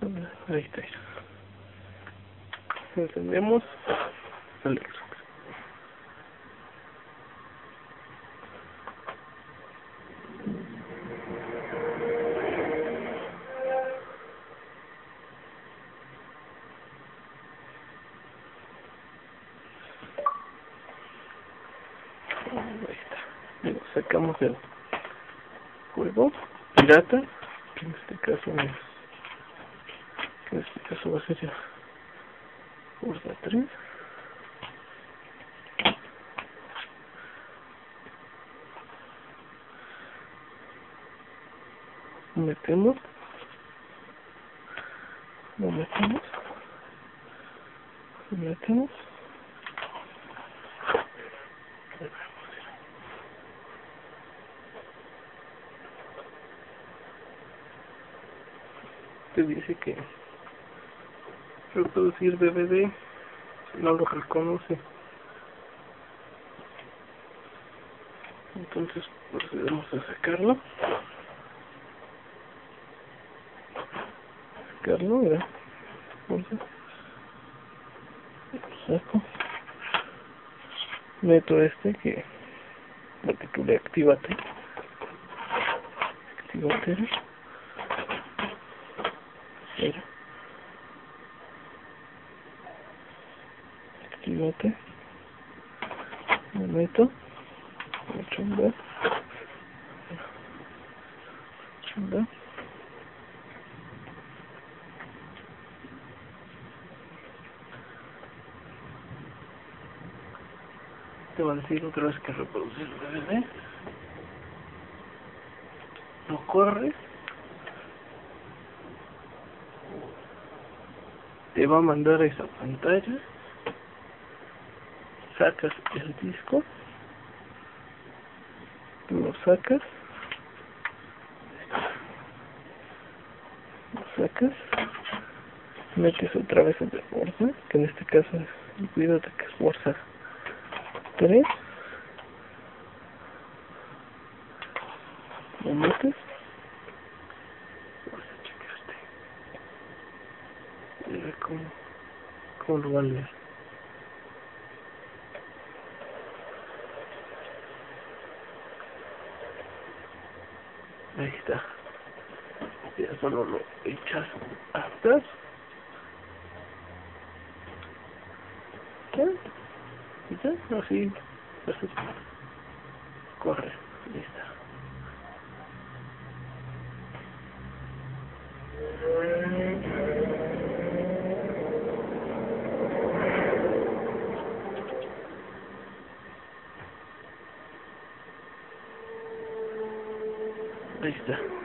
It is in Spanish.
Ahí está. Encendemos el. Ahí está. Luego sacamos el juego pirata, que en este caso es, este caso va a ser ya Forza 3. Metemos, lo metemos, lo metemos. te dice que reproducir DVD no lo reconoce. Entonces procedemos a sacarlo. Sacarlo mira. Entonces saco. Meto este que lo titulé activate activate Mira. Meto. Te va a decir otra vez que reproducir DVD. Lo corres. te va a mandar esa pantalla sacas el disco lo sacas lo sacas metes otra vez el de Forza que en este caso es cuídate que es Forza 3 lo metes Mira cómo, cómo lo va a leer. Ahí está. Ya solo lo echas atrás. ¿Qué? ¿Y ya? Así. Perfecto. Corre. Listo. Ahí está.